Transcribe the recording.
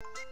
you